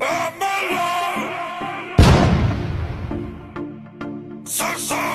I'm alone. So, so